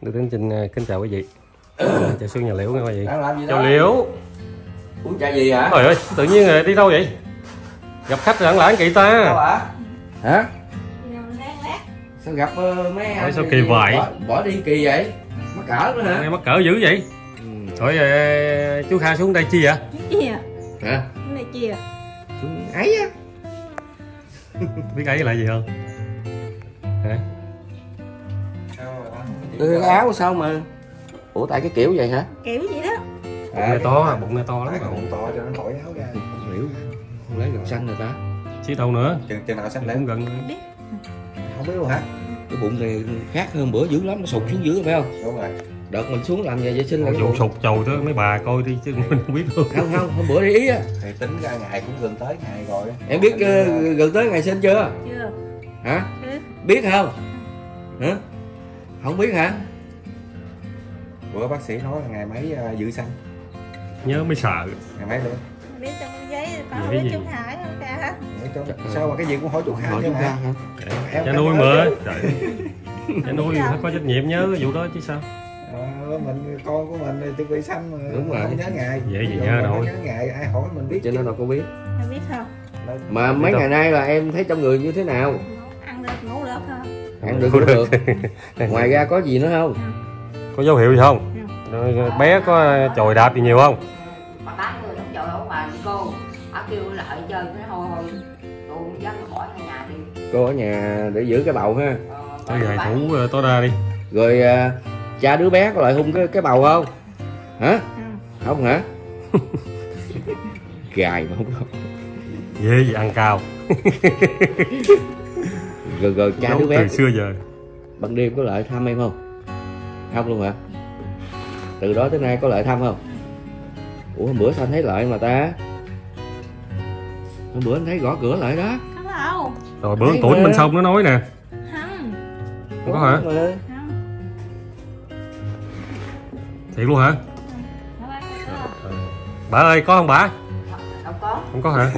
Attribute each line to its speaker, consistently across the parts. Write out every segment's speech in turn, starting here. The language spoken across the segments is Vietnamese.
Speaker 1: Được đến trình à, kính chào quý vị. chào Xuân nhà Liễu nha quý vị. Chào Liễu.
Speaker 2: uống trà gì hả
Speaker 1: Trời ơi, tự nhiên rồi đi đâu vậy? Gặp khách lãng lãng kỳ
Speaker 2: đâu
Speaker 1: ta.
Speaker 2: hả hả
Speaker 3: lát
Speaker 2: sao gặp ờ, mấy anh
Speaker 1: sao kỳ vậy?
Speaker 2: bỏ, bỏ đi kỳ vậy mắc cỡ nữa hả
Speaker 1: Nghe mắc cỡ dữ vậy?
Speaker 2: ừ.
Speaker 1: Rồi à, chú Kha xuống đây chi vậy?
Speaker 3: chia
Speaker 2: hả
Speaker 3: cái này chia
Speaker 2: xuống ấy á
Speaker 1: Biết ấy là gì không? Hả?
Speaker 2: Ừ, cái áo sao mà ủa tại cái kiểu vậy hả?
Speaker 3: Kiểu gì đó.
Speaker 1: Bụng này to, à, bụng này to lắm.
Speaker 4: Bụng to cho nó khỏi áo ra.
Speaker 2: Hiểu. Không lấy gần xanh rồi ta.
Speaker 1: Xí đâu nữa?
Speaker 4: chừng chừng nào xanh
Speaker 1: Cũng
Speaker 4: lên.
Speaker 1: gần.
Speaker 4: không biết luôn hả?
Speaker 2: Cái bụng này khác hơn bữa dữ lắm nó sụt xuống dưới phải không?
Speaker 4: Đúng rồi.
Speaker 2: Đợt mình xuống làm nhà vệ sinh là
Speaker 1: vụ sụt chầu đó mấy bà coi đi chứ mình không biết luôn.
Speaker 2: không không hôm bữa đi ý á.
Speaker 4: Thì tính ra ngày cũng gần tới ngày rồi.
Speaker 2: Em biết ờ, gần tới ngày sinh chưa?
Speaker 3: Chưa.
Speaker 2: Hả?
Speaker 3: Ừ.
Speaker 2: biết không? Hả không biết hả
Speaker 4: bữa bác sĩ nói là ngày mấy à, dự sanh
Speaker 1: Nhớ mới sợ.
Speaker 4: ngày mấy nữa
Speaker 3: biết trong giấy có biết
Speaker 1: gì?
Speaker 3: trong hải không
Speaker 4: cho- sao mà cái gì cũng hỏi chủ khai
Speaker 2: hỏi
Speaker 4: chứ
Speaker 2: chúng ta
Speaker 4: hả Em
Speaker 1: Cha nuôi mà. Cha nuôi thì phải có trách nhiệm nhớ cái vụ đó chứ sao?
Speaker 4: Ờ, mình con của mình thì chuẩn bị sanh mà
Speaker 2: Đúng rồi.
Speaker 4: không nhớ ngày
Speaker 1: Vậy gì nhớ đâu.
Speaker 4: không nhớ ngày ai hỏi mình biết
Speaker 2: cho nên là cô biết
Speaker 3: không biết không
Speaker 2: mà mấy
Speaker 1: đâu.
Speaker 2: ngày nay là em thấy trong người như thế nào
Speaker 3: ăn được ngủ
Speaker 2: ăn được cũng được. Ngoài ra có gì nữa không?
Speaker 1: Có dấu hiệu gì không? Rồi, Bé có chồi đạp gì nhiều không?
Speaker 5: bà bán người đóng chồi ngoài đi cô. Bà kêu lại chơi cái thôi thôi. Tôi không dám khỏi ở nhà đi.
Speaker 2: Cô ở nhà để giữ cái bầu ha.
Speaker 5: Ờ, bà-
Speaker 1: gài
Speaker 5: bà-
Speaker 1: thủ ờ, tối đa đi.
Speaker 2: rồi à, cha đứa bé có lại hung cái cái bầu không? Hả?
Speaker 3: Không
Speaker 2: không hả? Gài mà không có.
Speaker 1: Ghê gì ăn cao.
Speaker 2: rồi rồi cha đứa bé
Speaker 1: từ xưa giờ.
Speaker 2: ban đêm có lại thăm em không không luôn hả từ đó tới nay có lại thăm không ủa hôm bữa sao anh thấy lại mà ta hôm bữa anh thấy gõ cửa lại đó
Speaker 3: có đâu
Speaker 1: Rồi bữa tuổi bên sông nó nói nè.
Speaker 3: không
Speaker 1: Không có hả?
Speaker 2: mà.
Speaker 3: không
Speaker 1: Thiệt luôn hả? Bà ơi có không bà?
Speaker 5: không có
Speaker 1: Không có hả?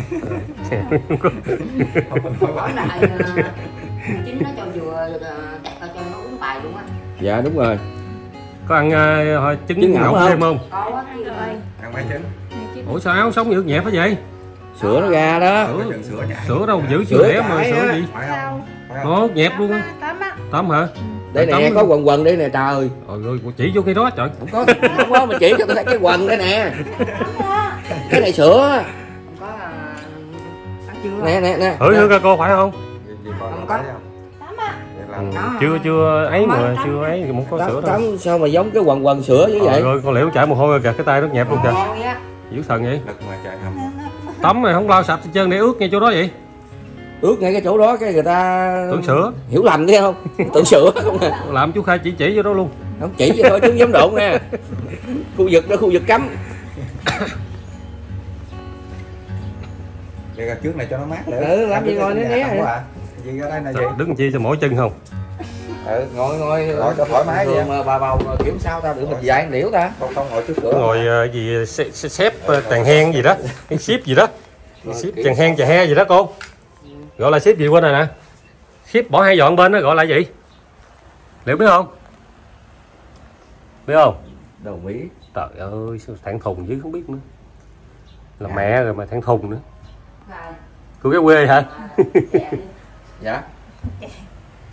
Speaker 1: Không có.
Speaker 5: Ờ, chính nó cho vừa ờ, tẹt vào cho nó uống bài luôn á.
Speaker 1: Dạ,
Speaker 2: dạ đúng rồi.
Speaker 1: Có ăn uh, trứng,
Speaker 2: Trứng
Speaker 1: ngỗng thêm không?
Speaker 5: có
Speaker 3: ăn
Speaker 4: mấy trứng.
Speaker 1: Ủa sao áo sống nhược nhẹp hết vậy?
Speaker 2: sữa nó ra đó.
Speaker 1: Sữa.
Speaker 4: sữa
Speaker 1: đâu giữ
Speaker 2: Sữa
Speaker 1: đẻ mà sữa gì? Ồ nhẹp luôn á.
Speaker 3: tắm á
Speaker 1: Tắm hả?
Speaker 2: đây nè
Speaker 1: Tắm-
Speaker 2: có quần quần đây nè trời
Speaker 1: Rồi rồi chỉ vô cái đó trời.
Speaker 2: không có không có mà chỉ cho tôi thấy cái quần đây nè. Cái này sữa
Speaker 5: không có ờ, ăn chưa?
Speaker 2: Nè nè nè.
Speaker 1: Thử thử coi cô phải không?
Speaker 5: Không có.
Speaker 4: là
Speaker 1: Ừ. Chưa chưa ấy mà chưa ấy thì muốn có sữa
Speaker 2: tắm sao mà giống cái quần quần sữa như vậy
Speaker 1: rồi con liễu chảy mồ hôi rồi kìa cái tay nó nhẹp luôn kìa. Dữ thần vậy. Tắm rồi không lau sạch trơn để ướt ngay chỗ đó vậy.
Speaker 2: ướt ngay cái chỗ đó cái người ta
Speaker 1: Tưởng sữa.
Speaker 2: hiểu lầm thấy không tưởng sữa không à
Speaker 1: Làm chú khai chỉ chỉ vô đó luôn.
Speaker 2: không chỉ cho thôi chứ dám đụng nè khu vực đó khu vực cấm
Speaker 4: Vậy ra trước này cho nó mát nữa
Speaker 2: Ừ, làm gì ngồi
Speaker 4: trước
Speaker 2: né
Speaker 4: Gì ra đây là gì
Speaker 1: Đứng chi cho mỗi chân không?
Speaker 2: ừ, ngồi ngồi
Speaker 4: Ngồi cho thoải mái đi
Speaker 2: mà bà bầu mà kiểm sao ta được mình dạy liễu ta
Speaker 4: không không ngồi trước cửa
Speaker 1: Ngồi ờ, gì xếp, xếp ờ, tàn hen gì đó, cái ship gì đó. Ship chàng hen chà he gì đó cô. Gọi là ship gì quên rồi nè. Ship bỏ hai dọn bên đó gọi là gì? Liệu biết không? Biết không?
Speaker 2: đâu biết
Speaker 1: Trời ơi, sao thằng thùng chứ không biết nữa. Là mẹ rồi mà thằng thùng nữa.
Speaker 5: Rồi,
Speaker 1: Cô cái quê hả?
Speaker 5: Dạ.
Speaker 2: dạ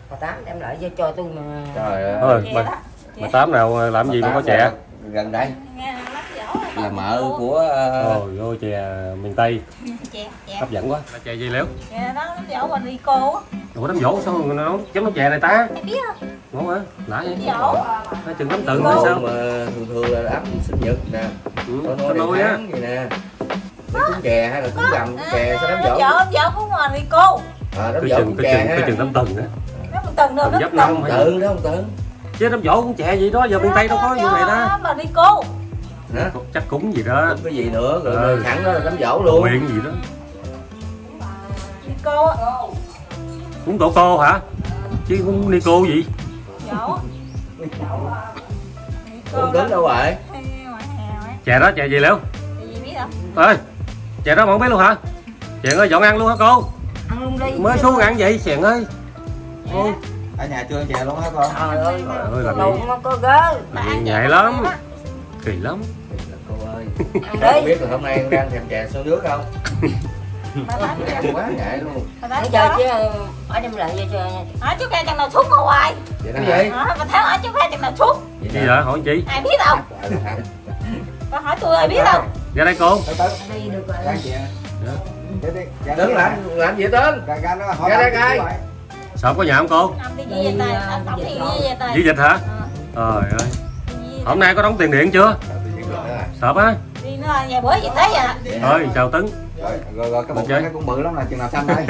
Speaker 5: bà tám đem lại cho cho tôi mà
Speaker 2: trời ơi
Speaker 1: bà,
Speaker 3: đó.
Speaker 1: bà tám nào làm gì mà có chè?
Speaker 2: gần đây
Speaker 3: nghe là
Speaker 2: mợ của ờ,
Speaker 1: Ôi, vô chè miền Tây,
Speaker 3: chè chè
Speaker 1: hấp dẫn quá. Là chè gì léo?
Speaker 3: chè đó lắm dỗ bà đi cô
Speaker 1: Ủa đám dỗ sao mà nó nấu chấm nấu chè này ta?
Speaker 3: Em biết không
Speaker 1: Ngon hả? Vậy?
Speaker 3: dỗ
Speaker 1: Nó chừng đám
Speaker 2: cô
Speaker 1: hay sao?
Speaker 2: mà thường thường là đám sinh nhật nè
Speaker 1: Ừ,
Speaker 2: có
Speaker 1: có
Speaker 2: nói
Speaker 1: á.
Speaker 2: gì nè Để cúng chè hay là cúng rằm cúng chè sao đám dỗ
Speaker 3: dỗ dỗ của ngoài đi cô
Speaker 2: à, đám
Speaker 1: Coi
Speaker 2: dỗ
Speaker 1: chừng,
Speaker 2: cúng chè
Speaker 1: chừng,
Speaker 2: ha
Speaker 1: chừng đám tầng á.
Speaker 3: nó một tầng đâu
Speaker 1: Tầng
Speaker 3: nó tầng
Speaker 1: năm
Speaker 2: tự đó không tự
Speaker 1: Chứ đám dỗ cũng chè gì đó, giờ miền Tây đâu có như vậy ta.
Speaker 3: bà đi cô
Speaker 2: hả
Speaker 1: Chắc cúng gì đó,
Speaker 2: không có gì nữa rồi
Speaker 1: Ờ.
Speaker 2: đó là đám dỗ luôn
Speaker 1: nguyện gì đó.
Speaker 3: đi cô á
Speaker 1: Cúng tổ cô hả? Chứ không đi cô gì?
Speaker 3: dỗ đi cô
Speaker 2: không tính đâu vậy
Speaker 3: ấy
Speaker 1: Chè đó chè gì léo?
Speaker 3: Thì gì biết
Speaker 1: Ơi, chè đó mà không biết luôn hả? Chèn ơi dọn ăn luôn hả cô?
Speaker 5: Ăn luôn đi.
Speaker 1: Mới xuống ăn vậy chèn ơi. Ôi,
Speaker 4: ở nhà chưa chè luôn hả con?
Speaker 5: Trời ơi
Speaker 1: ơi, làm
Speaker 5: đồ
Speaker 1: gì?
Speaker 5: mà có gớ
Speaker 1: Làm nhạy lắm kỳ lắm.
Speaker 2: Cô ơi.
Speaker 5: Ăn
Speaker 2: Con
Speaker 5: đi.
Speaker 2: biết là hôm nay em đang thèm chè sôi nước không
Speaker 3: Mà
Speaker 2: quá ngại luôn.
Speaker 3: Mà
Speaker 5: chơi
Speaker 3: cho
Speaker 5: chứ ở đem lại chơi chơi
Speaker 3: Ở chú khe chẳng nào súng ở ngoài?
Speaker 2: Vậy đó
Speaker 1: gì?
Speaker 3: Ờ, Mà theo ở chú khe chẳng nào
Speaker 2: vậy
Speaker 1: gì vậy? Hỏi chị
Speaker 3: Ai biết đâu. Con hỏi tôi ai biết đâu
Speaker 1: ra đây cô.
Speaker 5: Được rồi.
Speaker 1: Dạ.
Speaker 2: Đứng
Speaker 4: chè.
Speaker 2: làm gì tên? Ra đây coi.
Speaker 4: vậy.
Speaker 1: sợ có nhà không cô?
Speaker 3: Tay
Speaker 1: giữ dịch hả?
Speaker 3: Ờ,
Speaker 1: trời ơi. Hôm nay có đóng tiền điện chưa? Sợ á
Speaker 3: đi nó vài bữa gì tới vậy
Speaker 1: thôi chào tấn.
Speaker 4: Rồi rồi cái bụng
Speaker 1: chơi.
Speaker 4: cái cũng bự lắm là chừng nào xanh đây.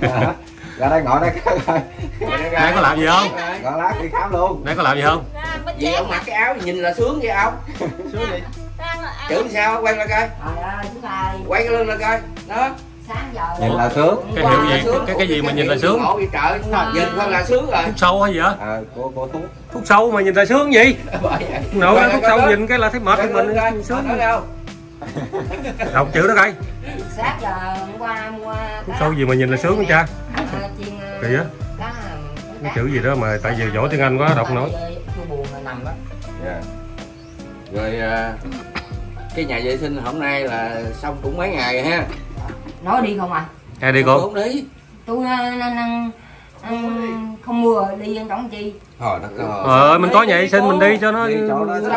Speaker 4: Ra đây ngồi đây. Coi
Speaker 1: nay có làm gì không?
Speaker 4: Ngồi lát đi khám luôn.
Speaker 1: Nay có làm gì không?
Speaker 3: Ra bên
Speaker 2: Gì ông mặc cái áo nhìn là sướng vậy ông.
Speaker 4: Xuống đi
Speaker 3: Đang ăn
Speaker 2: Chữ sao? Quay lại coi. Quay cái lưng lên coi. Đó
Speaker 5: sáng giờ
Speaker 4: Nhìn là sướng.
Speaker 1: Cái hiệu gì? Cái- cái gì mà nhìn là sướng?
Speaker 2: Nhìn thôi là sướng rồi.
Speaker 1: Thuốc sâu hay gì vậy
Speaker 4: ờ cô cô thuốc
Speaker 1: thuốc sâu mà nhìn là sướng gì? Nội
Speaker 2: Coi
Speaker 1: thuốc sâu nhìn cái là thấy mệt thì mình sướng. Đọc chữ đó coi.
Speaker 5: Sáng giờ hôm qua mua
Speaker 1: thuốc sâu gì mà nhìn là sướng không cha?
Speaker 5: chiên
Speaker 1: Kỳ á. cái chữ gì đó mà tại vì giỏi tiếng anh quá đọc nổi
Speaker 5: tôi buồn rồi nằm đó
Speaker 2: Dạ. Rồi à, cái nhà vệ sinh hôm nay là xong cũng mấy ngày rồi ha.
Speaker 5: Nói đi không à?
Speaker 1: Hay đi cô.
Speaker 2: Không đi.
Speaker 5: Tôi ờ, không mưa đi ăn tổng chi?
Speaker 2: Ơi.
Speaker 1: Ờ mình có nhà vệ sinh mình đi cho nó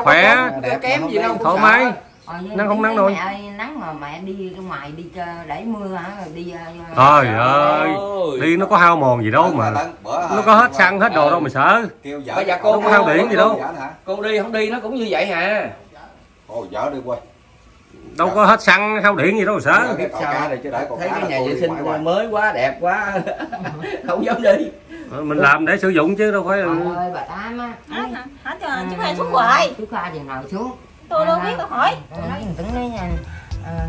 Speaker 1: khỏe.
Speaker 2: Kém gì đâu
Speaker 1: thoải mái.
Speaker 5: Ờ,
Speaker 1: Nắng không nắng
Speaker 5: ơi, nắng mà mẹ đi ra ngoài đi cho để mưa hả? Rồi đi ờ,
Speaker 1: trời ơi. đi nó có hao mòn gì đâu mà. nó có hết xăng hết đồ đâu mà sợ.
Speaker 4: kêu vợ
Speaker 2: Bây giờ cô
Speaker 1: có hao điện gì đâu.
Speaker 2: Cô đi không đi nó cũng như vậy hả
Speaker 4: Ồ vợ đi quay
Speaker 1: đâu có hết xăng hao điện gì đâu sợ.
Speaker 4: Cái cậu cá này chứ để cậu
Speaker 2: Thấy
Speaker 4: cá
Speaker 2: cái nhà vệ sinh
Speaker 4: ngoài hoài.
Speaker 2: mới quá đẹp quá. Không dám đi.
Speaker 1: Ờ, mình làm để sử dụng chứ đâu phải
Speaker 5: Trời ơi bà Tám á.
Speaker 3: Hết hả? Hết cho chú khe xuống hoài.
Speaker 5: chú Kha thì nào xuống.
Speaker 3: Tôi đâu biết tôi hỏi.
Speaker 5: Nói thằng Tuấn nói nha ờ,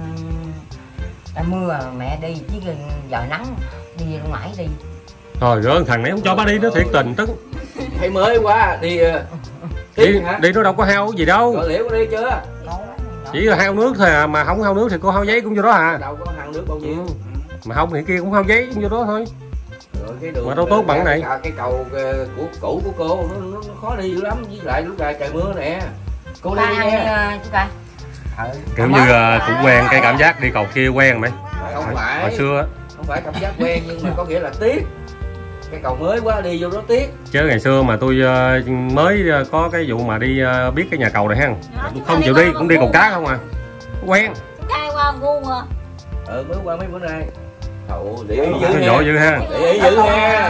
Speaker 5: ta mưa à, mẹ đi chứ giờ nắng đi ra ngoài đi.
Speaker 1: Thôi gỡ thằng này không cho bà đi nó thiệt tình tức
Speaker 2: Thấy mới quá đi ờ,
Speaker 1: đi, đi nó đâu có hao gì đâu.
Speaker 2: Rồi liễu đi chưa
Speaker 5: có
Speaker 1: chỉ là hao nước thôi à mà không hao nước thì cô hao giấy cũng vô đó à.
Speaker 2: Đâu có hàng nước bao nhiêu.
Speaker 1: Ừ. mà không thì kia cũng hao giấy cũng vô đó thôi.
Speaker 2: Cái đường
Speaker 1: Mà đâu tốt bằng cái này.
Speaker 2: cái, cầu của cũ của cô nó, nó, nó khó đi dữ lắm. Với lại lúc này trời mưa nè. Cô đi nha
Speaker 5: ờ, chú Kha
Speaker 1: kiểu như à, cũng quen cái cảm giác đi cầu kia quen mày
Speaker 2: không phải.
Speaker 1: hồi xưa á,
Speaker 2: không phải cảm giác quen nhưng mà có nghĩa là tiếc cái cầu mới quá đi vô đó tiếc
Speaker 1: chứ ngày xưa mà tôi à, mới à, có cái vụ mà đi à, biết cái nhà cầu này ha
Speaker 3: Dạ,
Speaker 1: tôi không chịu đi cũng đi cầu cá không à quen
Speaker 3: Cay qua ngu mà
Speaker 2: ừ mới qua mấy bữa nay Thậu để ý dữ nha
Speaker 1: dữ ha
Speaker 2: để ý dữ nha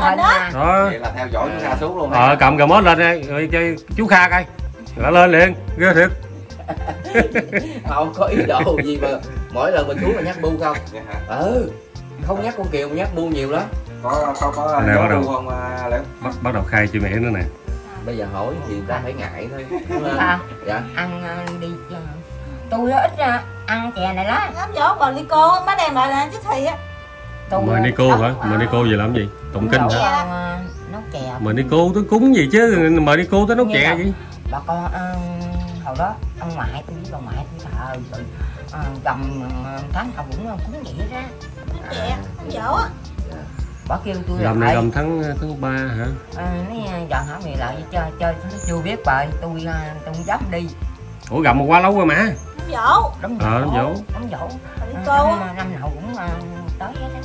Speaker 3: Dạ. Đó.
Speaker 4: Vậy là theo dõi chúng ta xuống luôn
Speaker 1: ờ cầm cà mốt lên đây rồi chơi chú kha coi là lên liền ghê thiệt
Speaker 2: không có ý đồ gì mà mỗi lần mình xuống là nhắc bu không ừ không nhắc con kiều nhắc bu nhiều lắm
Speaker 4: có có có
Speaker 1: Này bắt đầu.
Speaker 4: không à, Liễu?
Speaker 1: bắt, bắt đầu khai chuyện mẹ nữa nè?
Speaker 2: Bây giờ hỏi thì ta phải ngại thôi.
Speaker 5: Kha
Speaker 2: dạ.
Speaker 5: Ăn ờ, đi tôi đó ít ờ, ăn chè này lắm.
Speaker 3: Ngắm dỗ bà đi cô Má đem lại là chứ thì á.
Speaker 1: Mời Nico
Speaker 5: nấu,
Speaker 1: hả? Mời Nico về làm gì? Tụng kinh hả?
Speaker 5: ờ, nấu chè.
Speaker 1: Mời Nico tới cúng gì chứ? Mời Nico tới nấu chè gì
Speaker 5: bà con hồi đó ông ngoại tôi với bà ngoại tôi thờ ờ, ờ, tháng nào cũng cúng vậy ra
Speaker 3: Chè Ngắm dỗ
Speaker 5: bà kêu tôi là
Speaker 1: gầm này gầm tháng tháng ba hả?
Speaker 5: Ờ, nói ờ, giờ hỏi mày lại chơi chơi nó chưa biết bài tôi ờ, tôi dám đi.
Speaker 1: Ủa gầm mà quá lâu rồi mà.
Speaker 3: Ngắm dỗ
Speaker 5: đóng
Speaker 1: Ờ, giỗ.
Speaker 5: đóng dỗ
Speaker 3: đi
Speaker 5: Ờ,
Speaker 3: cô.
Speaker 5: năm, nào cũng ờ, tới hết á.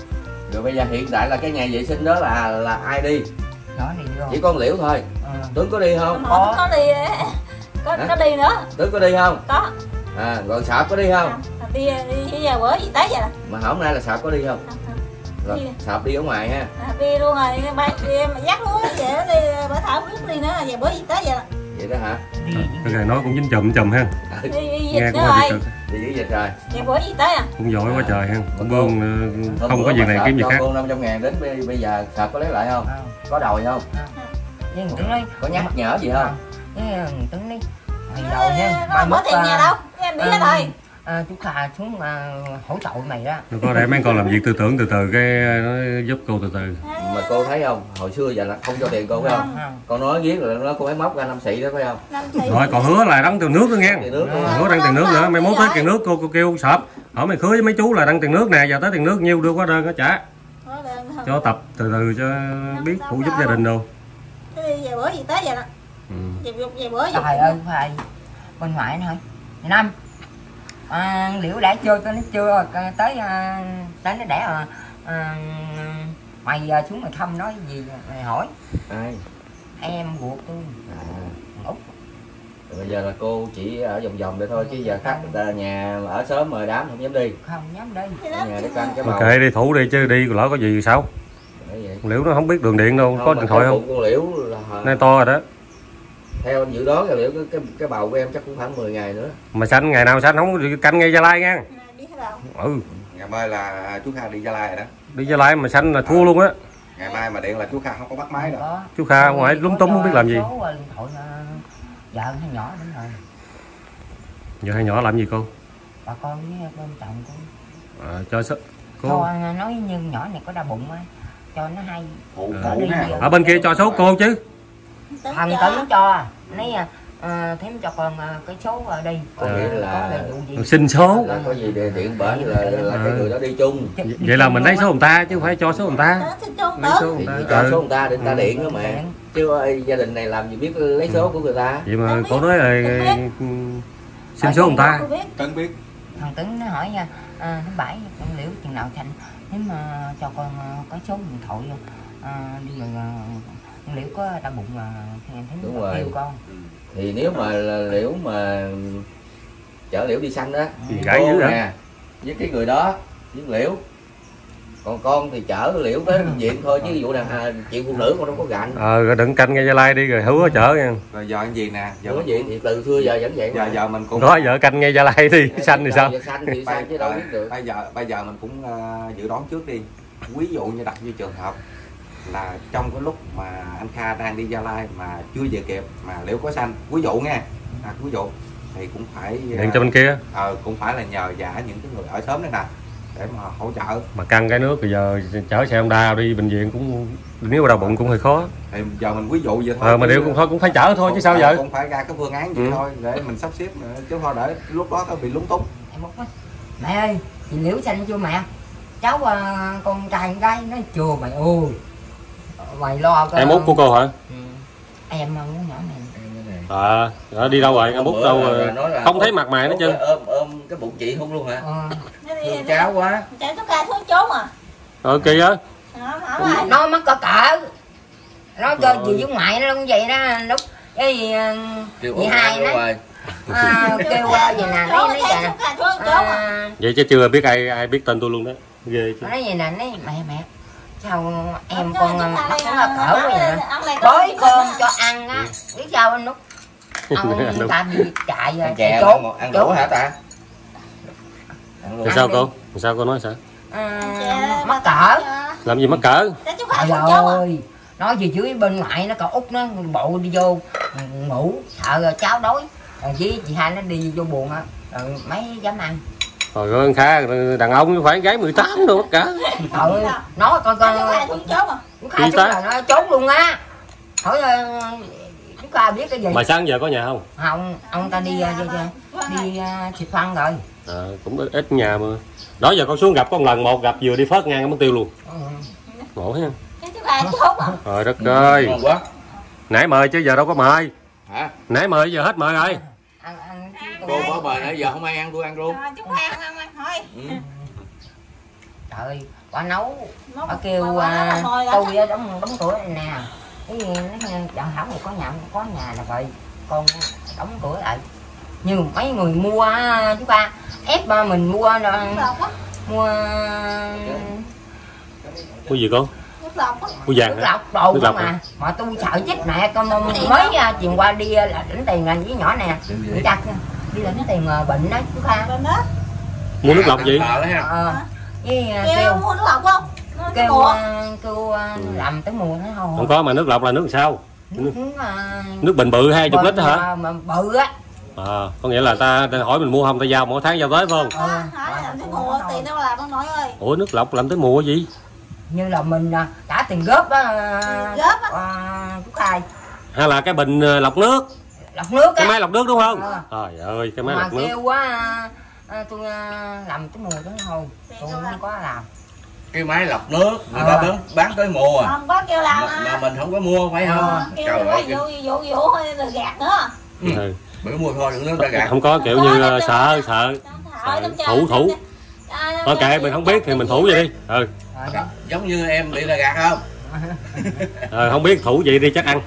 Speaker 2: Rồi bây giờ hiện tại là cái nhà vệ sinh đó là là ai đi?
Speaker 5: Đó thì được.
Speaker 2: Chỉ con liễu thôi.
Speaker 5: Ờ.
Speaker 2: tuấn có đi không?
Speaker 3: Không có đi Có, có đi nữa.
Speaker 2: Tuấn có đi không?
Speaker 3: Có.
Speaker 2: À rồi sạp có đi không?
Speaker 3: À, Đi đi đi vài bữa gì tới vậy?
Speaker 2: Mà hôm nay là sạp có đi không rồi
Speaker 3: Đi.
Speaker 2: sạp đi ở ngoài ha.
Speaker 3: À, đi luôn rồi bay đi mà dắt luôn vậy đó đi bà thảo bước đi nữa vài bữa gì tới vậy nè
Speaker 2: vậy đó hả?
Speaker 5: Đi.
Speaker 1: Cái này nói cũng dính chùm chùm ha.
Speaker 3: Đi đi
Speaker 1: nghe
Speaker 3: dịch
Speaker 1: cũng hơi
Speaker 3: rồi.
Speaker 1: bị cực.
Speaker 2: Đi dữ vậy trời
Speaker 3: vài bữa gì tới à?
Speaker 1: Cũng giỏi quá trời ha. Cũng bương ờ, không có việc
Speaker 2: mà
Speaker 1: này
Speaker 2: sạp
Speaker 1: kiếm việc
Speaker 2: cho
Speaker 1: khác.
Speaker 2: cô 500 ngàn đến bây, bây giờ sạp có lấy lại không?
Speaker 5: Ờ,
Speaker 2: có đòi không?
Speaker 5: Nhưng tưởng nói
Speaker 2: có nhắc nhở gì không?
Speaker 5: Cái ờ, tưởng nói hồi đầu nha
Speaker 3: không có tiền nhà đâu em đi hết rồi
Speaker 5: à, chú Kha xuống ờ, hỗ trợ mày đó.
Speaker 1: Đừng có để mấy con làm việc tư tưởng từ từ cái nó giúp cô từ từ.
Speaker 2: Mà cô thấy không? Hồi xưa giờ là không cho tiền cô phải không?
Speaker 5: Không.
Speaker 2: con nói giết rồi nó cô ấy móc ra năm xị đó phải không?
Speaker 1: Rồi còn hứa là đăng tiền nước nữa nghe.
Speaker 2: Tiền nước
Speaker 1: hứa đăng tiền nước nữa mai mốt tới tiền nước cô, cô kêu sợp. Hỏi mày cưới với mấy chú là đăng tiền nước nè giờ tới tiền nước nhiêu đưa qua đơn nó trả. Cho tập từ từ cho biết phụ giúp gia đình đâu
Speaker 3: về bữa gì tới vậy đó.
Speaker 1: Ừ.
Speaker 3: về, bữa gì
Speaker 5: trời ơi phải bên ngoại thôi năm à, liễu đã chưa tới nó chưa? À, tới à, tới nó đẻ à, à, mày à, xuống mày thăm nói gì mày hỏi.
Speaker 2: Ai?
Speaker 5: Em ruột tôi.
Speaker 2: À.
Speaker 5: Út
Speaker 2: Rồi bây giờ là cô chỉ ở vòng vòng đây thôi chứ giờ khách người ta nhà ở sớm mời đám không dám đi.
Speaker 5: Không dám đi.
Speaker 2: Ở nhà để canh cái bầu.
Speaker 1: ok đi thủ đi chứ đi lỡ có gì sao?
Speaker 2: Để
Speaker 1: liễu nó không biết đường điện đâu có
Speaker 2: Không, mà
Speaker 1: điện thoại không?
Speaker 2: liễu là
Speaker 1: nay to rồi đó
Speaker 2: theo anh dự đoán là liễu cái, cái, cái bầu của em chắc cũng khoảng 10 ngày nữa.
Speaker 1: Mà xanh ngày nào xanh không canh ngay gia lai nha ừ.
Speaker 4: Ngày mai là chú Kha đi Gia Lai rồi đó.
Speaker 1: Đi gia lai mà xanh là thua luôn á?
Speaker 4: Ngày mai mà điện là chú Kha không có bắt máy đâu.
Speaker 1: Chú kha ngoài lúng túng không biết làm gì.
Speaker 5: Số điện thoại à, vợ hay nhỏ đúng rồi.
Speaker 1: Giờ hai nhỏ làm gì cô
Speaker 5: bà con với bên chồng cô
Speaker 1: à, cho sức cô.
Speaker 5: À, nói như nhỏ này có đau bụng á. Cho nó hay.
Speaker 4: Phụ
Speaker 1: Ờ.
Speaker 4: phụ
Speaker 1: ở bên kia cho số cô chứ.
Speaker 5: Thằng tính cho nói à, à, thím cho con à, cái số ở đây
Speaker 2: Có
Speaker 5: có
Speaker 2: nghĩa
Speaker 5: có
Speaker 2: là-
Speaker 5: đủ gì?
Speaker 1: xin số.
Speaker 2: Là có gì để điện bển là, là cái người đó đi chung.
Speaker 1: Vậy là mình lấy số người ta chứ không phải cho số người ta. Lấy số
Speaker 2: thì
Speaker 1: người ta.
Speaker 2: cho
Speaker 1: ừ.
Speaker 2: số người ta để người ta
Speaker 1: Ừ.
Speaker 2: điện đó mà.
Speaker 5: Điện.
Speaker 2: chứ ơi, gia đình này làm gì biết lấy số của người ta.
Speaker 1: Vậy mà cô nói là ừ, xin số người ta.
Speaker 4: Tấn biết.
Speaker 5: Thằng tính nó hỏi nha à, thứ bảy con liễu chừng nào thành nếu mà cho con à, có số điện thoại à, đi rồi à, con liễu có đau bụng mà thím
Speaker 2: Đúng rồi.
Speaker 5: kêu con.
Speaker 2: Thì nếu mà liễu mà chở liễu đi xanh đó
Speaker 1: Thì gãy dữ
Speaker 2: nè với cái người đó với liễu. Còn con thì chở liễu tới bệnh viện thôi chứ vụ nào à, chị phụ nữ con đâu có gạnh.
Speaker 1: Ờ rồi đừng canh ngay gia lai đi rồi hứa chở nha.
Speaker 4: Rồi giờ anh gì nè? Giờ mình
Speaker 2: vậy thì từ xưa giờ vẫn vậy
Speaker 4: giờ
Speaker 2: mà.
Speaker 4: giờ mình cũng
Speaker 1: có vợ canh ngay gia lai đi xanh thì sao?
Speaker 2: Giờ xanh thì sao chứ đâu biết được.
Speaker 4: bây giờ bây giờ mình cũng ờ, dự đoán trước đi. Ví dụ như đặt như trường hợp là trong cái lúc mà anh Kha đang đi Gia Lai mà chưa về kịp mà liễu có xanh ví dụ nha à, ví dụ thì cũng phải
Speaker 1: điện cho bên kia.
Speaker 4: ờ, cũng phải là nhờ giả những cái người ở xóm đây nè để mà hỗ trợ.
Speaker 1: Mà căng cái nước bây giờ chở xe Honda đi bệnh viện cũng nếu mà đau bụng cũng hơi khó.
Speaker 4: Thì giờ mình ví dụ vậy thôi.
Speaker 1: Ờ mà điều cũng thôi cũng phải chở thôi chứ sao vậy?
Speaker 4: cũng phải ra cái phương án gì
Speaker 1: Ừ.
Speaker 4: thôi để mình sắp xếp chứ thôi để lúc đó tao bị lúng túng.
Speaker 5: Mẹ ơi chị liễu xanh chưa mẹ. Cháu à, con trai con gái nói chưa mày ơi mày lo coi
Speaker 1: em út của cô hả?
Speaker 5: Ừ. em à, muốn nhỏ này.
Speaker 1: À ở đi đâu rồi? Em út đâu rồi?
Speaker 2: nói
Speaker 1: không thấy mặt mày nó chứ.
Speaker 2: ôm ôm cái bụng chị hôn luôn hả?
Speaker 5: Ờ.
Speaker 3: nó
Speaker 2: thương cháu quá.
Speaker 3: Chạy chú Kha xuống trốn à?
Speaker 1: Ờ kỳ á
Speaker 3: nó
Speaker 5: nó mắc cỡ cỡ. Nó cho gì với ngoại nó cũng vậy đó. Lúc cái gì chị
Speaker 2: ôm
Speaker 5: hai
Speaker 2: ăn luôn
Speaker 5: nó à, kêu qua gì nè
Speaker 3: trốn à?
Speaker 5: À,
Speaker 1: vậy chứ chưa biết ai ai biết tên tôi luôn đó. Ghê chứ.
Speaker 5: Nó nói gì nè nói mẹ mẹ sao em con nó
Speaker 3: này,
Speaker 5: là cỡ quá vậy bói
Speaker 3: mà.
Speaker 5: cho ăn á. Biết sao anh nút? Ông ta bị chạy rồi
Speaker 2: chè
Speaker 5: trốn
Speaker 2: ăn, đủ hả ta? Ăn luôn
Speaker 1: Rồi sao cô? Rồi sao cô nói sao?
Speaker 5: À, mắc cỡ.
Speaker 1: làm gì mắc cỡ?
Speaker 5: Ơi nói gì dưới bên ngoại nó cậu út nó bộ đi vô ngủ sợ rồi cháu đói. Rồi với chị hai nó đi vô buồn á. Rồi mấy dám ăn
Speaker 1: rồi ơn khá đàn ông phải gái 18 nữa tất cả.
Speaker 5: Trời ơi nó
Speaker 3: xuống trốn à.
Speaker 5: Chú khai
Speaker 1: Gì
Speaker 5: chú
Speaker 1: ta?
Speaker 5: là nó trốn luôn á. Hỏi ờ, chú khai biết cái gì?
Speaker 1: Mà sáng giờ có nhà không?
Speaker 5: Không ông ta đi ờ, đi, đi, đi ờ, xịt phân rồi.
Speaker 1: À, cũng ít, nhà mà. Đó giờ con xuống gặp con lần một gặp vừa đi phớt ngang mất tiêu luôn.
Speaker 5: Ừ.
Speaker 1: ngộ ha.
Speaker 3: Chú Kha trốn à.
Speaker 1: Trời đất ơi. Nãy mời chứ giờ đâu có mời.
Speaker 2: Hả?
Speaker 1: Nãy mời giờ hết mời rồi
Speaker 2: cô có mời nãy giờ không ai ăn tôi ăn luôn.
Speaker 3: Rồi, chú Kha ăn ăn ăn thôi.
Speaker 2: Ừ.
Speaker 5: trời ơi bà nấu
Speaker 3: Nó-
Speaker 5: bà kêu
Speaker 3: bà- bà
Speaker 5: à, tôi đóng đóng cửa này nè. Cái gì nó chợ hảo này có nhà có nhà là vậy. Con đóng cửa lại. Như mấy người mua á, chú ba ép mà mình mua
Speaker 3: lọc á.
Speaker 5: mua
Speaker 1: mua gì con
Speaker 3: nước lọc á.
Speaker 1: Mua vàng
Speaker 5: nước lọc đồ
Speaker 1: Nước
Speaker 5: không
Speaker 1: lọc hả?
Speaker 5: mà mà tôi sợ chết mẹ con mới à, chuyền qua đi à, là lãnh tiền là với nhỏ nè. Chặt đi lãnh tiền à, bệnh đó chú ba
Speaker 3: bên đó.
Speaker 1: Mua nước lọc gì
Speaker 5: ờ với à,
Speaker 3: kêu
Speaker 5: kêu
Speaker 3: mua nước lọc không?
Speaker 5: Kêu
Speaker 3: mùa.
Speaker 5: kêu à, làm tới mùa nó không
Speaker 1: không có mà nước lọc là nước sao?
Speaker 5: Nước
Speaker 1: nước bình bự hai chục lít đó hả?
Speaker 5: bự á.
Speaker 1: À, có nghĩa là ta, ta hỏi mình mua không ta giao mỗi tháng giao tới phải không?
Speaker 5: Ờ,
Speaker 3: làm tới mùa tiền đâu làm ông nội ơi.
Speaker 1: Ủa nước lọc làm tới mùa gì?
Speaker 5: Như là mình trả tiền góp á
Speaker 3: góp á.
Speaker 5: chú khai
Speaker 1: hay là cái bình ờ, lọc nước
Speaker 5: lọc nước
Speaker 1: cái máy lọc nước đúng không?
Speaker 5: Ờ.
Speaker 1: trời ơi cái máy
Speaker 5: mà
Speaker 1: lọc nước.
Speaker 5: kêu quá à, à, tôi à, làm tới mùa đó thôi tôi không có làm.
Speaker 2: Cái máy lọc nước người ta
Speaker 5: Ờ.
Speaker 2: bán, bán tới mùa
Speaker 3: không có kêu làm
Speaker 2: mà, mà
Speaker 3: à
Speaker 2: mình không có mua phải không?
Speaker 5: Ờ.
Speaker 3: kêu
Speaker 2: trời
Speaker 3: là
Speaker 2: ơi
Speaker 3: vụ vụ vụ thôi rồi gạt nữa.
Speaker 1: Ừ.
Speaker 2: bữa mua thôi đừng nói ta gạt.
Speaker 1: Không có kiểu như ờ, sợ sợ.
Speaker 3: Trời,
Speaker 1: Thủ, thủ.
Speaker 3: À,
Speaker 1: thôi kệ mình không biết thì mình thủ vậy đi. Ừ.
Speaker 2: Giống như em bị ta gạt không?
Speaker 1: Ờ, không biết thủ vậy đi chắc ăn.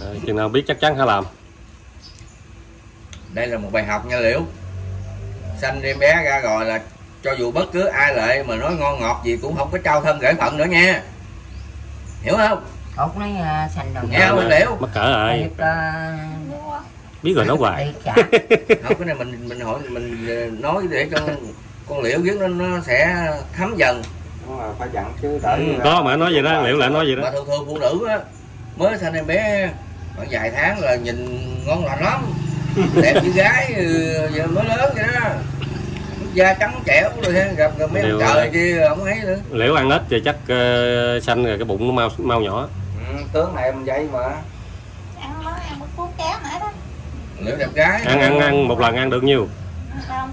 Speaker 1: Ờ, chừng nào biết chắc chắn hãy làm
Speaker 2: đây là một bài học nha liễu. Sanh em bé ra rồi là cho dù bất cứ ai lại mà nói ngon ngọt gì cũng không có trao thân gửi phận nữa nha. Hiểu không?
Speaker 5: Út nói xanh rồi
Speaker 2: Nghe không liễu?
Speaker 1: Mắc cỡ rồi.
Speaker 5: À,
Speaker 1: biết rồi nói hoài.
Speaker 2: Không cái này mình mình hỏi mình ờ, nói để cho con liễu biết nó nó sẽ thấm dần.
Speaker 4: Mà phải dặn chứ đợi
Speaker 1: Ừ, có mà nói vậy đó liệu lại nói vậy
Speaker 2: mà
Speaker 1: đó
Speaker 2: thường thường phụ nữ á mới sanh em bé khoảng vài tháng là nhìn ngon lành lắm đẹp như gái ừ, giờ mới lớn vậy đó. Da trắng trẻo rồi ha, gặp gặp mấy ông
Speaker 1: Điều
Speaker 2: trời kia không thấy nữa.
Speaker 1: Liễu ăn ít thì chắc ờ, xanh rồi cái bụng nó mau mau nhỏ.
Speaker 4: Ừ, tướng này em dây mà.
Speaker 3: Ăn nó ăn một cuốn kéo nãy đó.
Speaker 2: Liễu đẹp gái
Speaker 1: ăn ăn ăn một lần ăn được nhiêu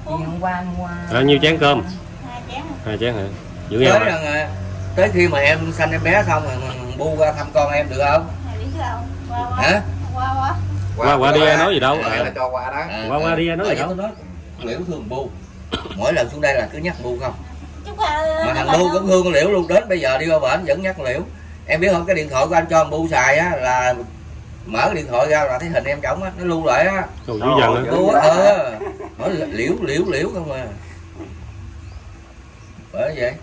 Speaker 5: hôm qua
Speaker 1: nhiêu chén cơm?
Speaker 3: hai chén
Speaker 1: hai chén hả? Dữ
Speaker 2: tới rằng à, tới khi mà em sanh em bé xong rồi mình bu ra thăm con em được không?
Speaker 3: Đâu qua qua.
Speaker 2: Hả?
Speaker 3: Qua qua
Speaker 1: Qua- qua đi, ai nói gì đâu.
Speaker 4: Là cho qua đó.
Speaker 2: À,
Speaker 1: Qua- qua đi, ai nói gì đâu.
Speaker 2: liễu thương bu. Mỗi lần xuống đây là cứ nhắc bu không? Mà thằng bu cũng thương liễu luôn. Đến bây giờ đi qua bển vẫn nhắc liễu. Em biết không? Cái điện thoại của anh cho thằng bu xài á là mở cái điện thoại ra là thấy hình em trống á nó lưu lại á.
Speaker 1: Ồ, dữ dằn
Speaker 4: Trời
Speaker 2: ờ. hỏi liễu liễu liễu không à. Bởi vậy.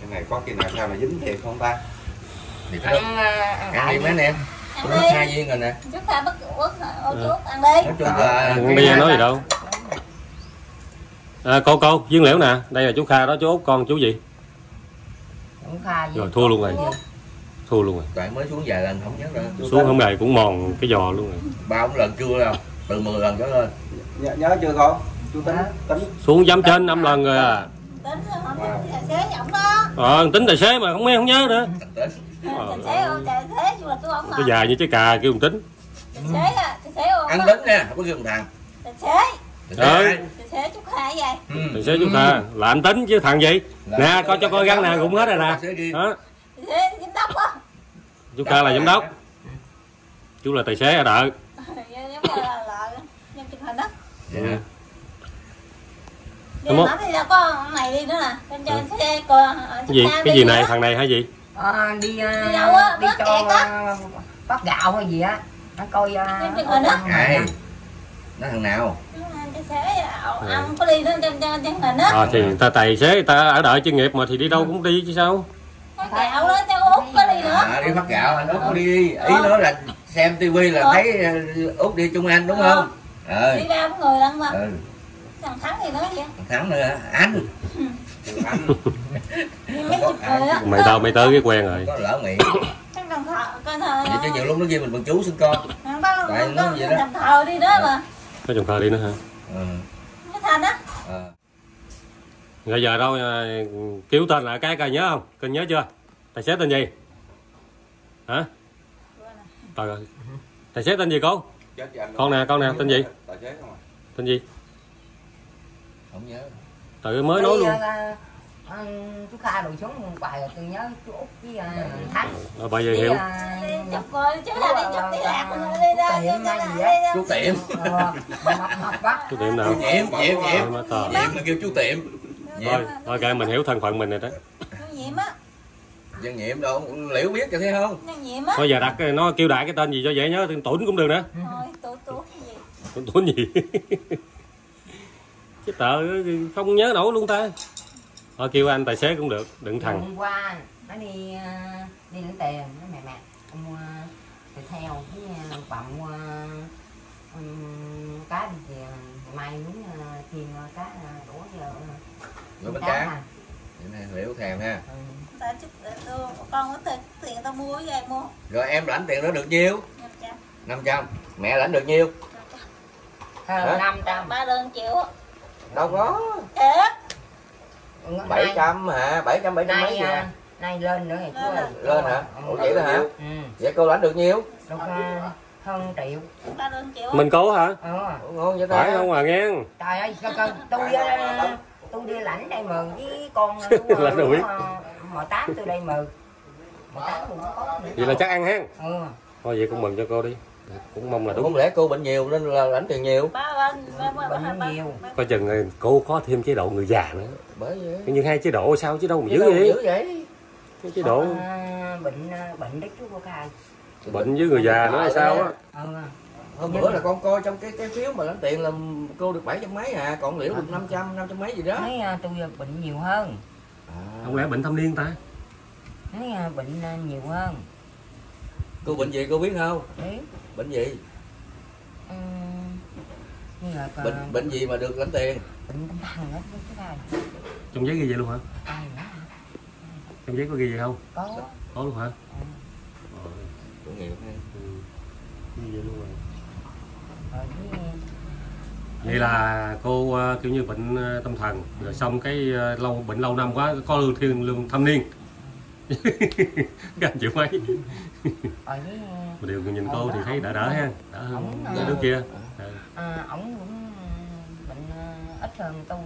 Speaker 4: Cái này có khi nào sao mà dính thiệt không ta?
Speaker 2: Thì phải.
Speaker 5: Ăn à, ăn
Speaker 2: ăn đi mấy anh em tôi hết hai viên rồi nè.
Speaker 3: Chúc tha bất quốc ô
Speaker 1: Ừ.
Speaker 3: ăn đi.
Speaker 2: Nói chung là
Speaker 1: con đi nói gì đâu. À, cô cô dương liễu nè. Đây là chú kha đó chú út con chú gì?
Speaker 5: Cũng kha gì.
Speaker 1: Rồi, thua luôn rồi. thua luôn rồi.
Speaker 2: Tại mới xuống vài lần không nhớ rồi
Speaker 1: xuống không này cũng mòn cái giò luôn rồi.
Speaker 2: Ba bốn lần chưa đâu. Từ 10 lần trở lên.
Speaker 4: Nhớ, nhớ chưa con chú tính tính.
Speaker 1: Xuống dám trên năm lần rồi à.
Speaker 3: Tính không tài xế giọng đó.
Speaker 1: Ờ tính tài xế mà không nghe không nhớ nữa
Speaker 2: Tính.
Speaker 3: tài xế không tài xế dù là tôi không mà
Speaker 1: cái dài như trái cà kêu mình tính.
Speaker 3: Tài xế à tài xế
Speaker 2: ăn tính nha không có gương thằng
Speaker 3: tài xế.
Speaker 1: Ơi.
Speaker 3: tài xế chúc kha vậy.
Speaker 2: Ừ.
Speaker 1: tài xế chú kha là anh tính chứ thằng gì?
Speaker 2: Là-
Speaker 1: nè coi cho coi gắn nè cũng hết rồi nè.
Speaker 2: Tài xế
Speaker 3: giám đốc á.
Speaker 1: Chú kha là giám đốc. Chú là tài xế ở đợi
Speaker 2: Dạ.
Speaker 3: nói thì đâu có ông này đi nữa nè. Trên trên xe coi
Speaker 1: cái gì? cái gì này? thằng này hay gì
Speaker 5: À, đi à,
Speaker 3: Đi đâu á?
Speaker 5: đi cho à, bắt gạo hay gì á. Nó coi à.
Speaker 2: Ai? nó thằng nào?
Speaker 3: Ông có đi nữa trên trên hình á.
Speaker 1: À, thì người ta tài xế người ta ở đợi chuyên nghiệp mà thì đi đâu cũng đi chứ sao?
Speaker 3: Cái gạo đó cho út có đi nữa.
Speaker 2: À, đi phát gạo anh út có đi. Ý nói là xem tivi là
Speaker 3: Ờ.
Speaker 2: thấy ờ, út đi chung anh đúng không? Ờ.
Speaker 3: Đi ra với người lắm mà
Speaker 2: ừ.
Speaker 3: Thằng thắng thì nói vậy.
Speaker 2: Thằng thắng nữa anh
Speaker 1: mày tao mày tới cái quen rồi.
Speaker 2: có lỡ miệng
Speaker 3: con
Speaker 2: vậy chứ nhiều lúc nó ghi mình bằng chú sinh con. Tại nó vậy đó.
Speaker 3: thợ đi đó mà.
Speaker 1: Có chồng thờ đi nữa hả?
Speaker 2: Ừ.
Speaker 3: cái thành á
Speaker 2: ờ.
Speaker 1: rồi giờ đâu à, kêu tên lại cái coi nhớ không? Kênh nhớ chưa? Tài xế tên gì? Hả? Ơi. Tài xế tên gì
Speaker 4: anh
Speaker 1: Con nè, con nè, tên gì?
Speaker 4: tài xế không à.
Speaker 1: Tên gì?
Speaker 2: Không nhớ
Speaker 1: ơi mới nói luôn.
Speaker 5: Đi, à, chú kha đuổi xuống một bài rồi tôi nhớ chú út với à, thắng.
Speaker 1: Rồi bây giờ
Speaker 5: đi
Speaker 1: hiểu.
Speaker 3: đi chụp rồi chứ là đi chụp đi lạc rồi đi ra
Speaker 5: Tiệm
Speaker 3: đi ra
Speaker 5: hay gì á?
Speaker 2: chú tiệm.
Speaker 5: Ờ,
Speaker 1: chú tiệm nào?
Speaker 2: Diệm diệm diệm diệm nó kêu chú tiệm. Diệm
Speaker 1: thôi thôi kệ mình hiểu thân phận mình rồi đó.
Speaker 3: Nhân nhiệm á.
Speaker 2: Dân nhiệm đâu liễu biết cho thấy không?
Speaker 3: Nhân nhiệm á.
Speaker 1: Thôi giờ đặt nó kêu đại cái tên gì cho dễ nhớ tên tủn cũng được nữa
Speaker 3: thôi cái gì?
Speaker 1: Tủn gì chứ tờ không nhớ nổi luôn ta. Thôi kêu anh tài xế cũng được đừng thằng.
Speaker 5: Hôm qua nó đi à, đi lấy tiền nó mẹ mẹ ông mua thịt heo với mua um, cá đi về ngày mai muốn chiên à, cá đũa giờ
Speaker 2: Đũa bánh
Speaker 5: cá
Speaker 2: nè, liễu thèm ha.
Speaker 5: Ừ.
Speaker 3: con có tiền tiền tao mua cái gì mua?
Speaker 2: Rồi em lãnh tiền đó được nhiêu?
Speaker 3: Năm trăm.
Speaker 2: 500 mẹ lãnh được nhiêu?
Speaker 5: Hơn
Speaker 2: Hả?
Speaker 5: năm trăm.
Speaker 3: Ba đơn triệu. á
Speaker 2: đâu có.
Speaker 3: Thiệt
Speaker 2: 700 hả? 700 700 mấy
Speaker 5: nay
Speaker 2: gì
Speaker 5: à,
Speaker 2: hả
Speaker 5: nay lên nữa thì chú
Speaker 3: Lên
Speaker 5: ơi.
Speaker 3: à?
Speaker 2: lên hả?
Speaker 5: Ừ.
Speaker 2: ủa vậy đó hả?
Speaker 5: Ừ.
Speaker 2: vậy cô lãnh được nhiêu?
Speaker 5: Được à, hơn triệu.
Speaker 1: Mình cố hả.
Speaker 2: Ủa, ngon vậy ta?
Speaker 1: Phải không à nghe
Speaker 5: trời ơi coi coi tôi à, tôi đi lãnh đây mà với con
Speaker 1: Lãnh
Speaker 5: à, mười tám tôi đây mười mười tám tôi cũng có nữa.
Speaker 1: vậy là chắc ăn ha
Speaker 5: ừ.
Speaker 1: Thôi vậy cũng mừng cho cô đi cũng mong là đúng.
Speaker 2: Không lẽ cô bệnh nhiều nên là lãnh tiền nhiều?
Speaker 3: Ba bên ba ba ba
Speaker 5: bệnh nhiều
Speaker 1: coi chừng cô có thêm chế độ người già nữa.
Speaker 2: Bởi vậy.
Speaker 1: Coi như hai chế độ sao? Chứ đâu mà dữ vậy?
Speaker 2: dữ vậy.
Speaker 1: Cái chế độ.
Speaker 5: À, bệnh bệnh đấy chú cô khai
Speaker 1: bệnh với người già nữa hay sao á?
Speaker 5: ừ
Speaker 2: hôm bữa là con coi trong cái cái phiếu mà lãnh tiền là cô được bảy trăm mấy à còn liễu được 500 năm trăm mấy gì đó.
Speaker 5: Thấy à, tôi bệnh nhiều hơn.
Speaker 1: Không lẽ bệnh thâm niên ta?
Speaker 5: Thấy à, bệnh à, nhiều hơn.
Speaker 2: Cô bệnh gì cô biết không?
Speaker 5: Đấy
Speaker 2: bệnh gì
Speaker 5: ừ,
Speaker 2: bệnh bệnh gì mà được lãnh tiền
Speaker 5: bệnh tâm thần đó chú khai
Speaker 1: trong giấy ghi vậy luôn hả
Speaker 5: ai nữa hả?
Speaker 1: trong giấy có ghi vậy không
Speaker 5: có
Speaker 1: có luôn hả
Speaker 5: Ừ.
Speaker 1: Ờ,
Speaker 2: tội nghiệp ha.
Speaker 1: ừ. ghi vậy luôn rồi
Speaker 5: rồi với
Speaker 1: vậy là cô ờ, kiểu như bệnh ờ, tâm thần rồi xong cái ờ, lâu bệnh lâu năm quá có lương thiên lương thâm niên các anh chịu mấy?
Speaker 5: Rồi với
Speaker 1: mà điều nhìn cô thì thấy đỡ đỡ ha đỡ hơn
Speaker 5: ờ,
Speaker 1: đứa kia. Ừ.
Speaker 5: à, ổng cũng bệnh ít hơn tôi.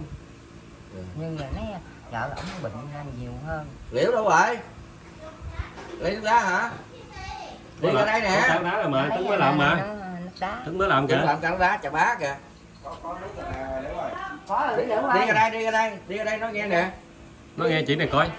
Speaker 2: Ừ.
Speaker 5: nhưng mà nói vợ ổng bệnh nhiều hơn.
Speaker 2: Liễu đâu rồi? Lấy nước đá hả? Đi ra đây nè.
Speaker 1: Có đá rồi mà tấn mới làm mà.
Speaker 5: nó- nó
Speaker 1: tấn mới làm kìa.
Speaker 2: Làm cả đá chà bá kìa.
Speaker 5: Có rồi
Speaker 2: đi ra đây đi ra đây đi ra đây nói nghe nè.
Speaker 1: Nó nghe chỉ này coi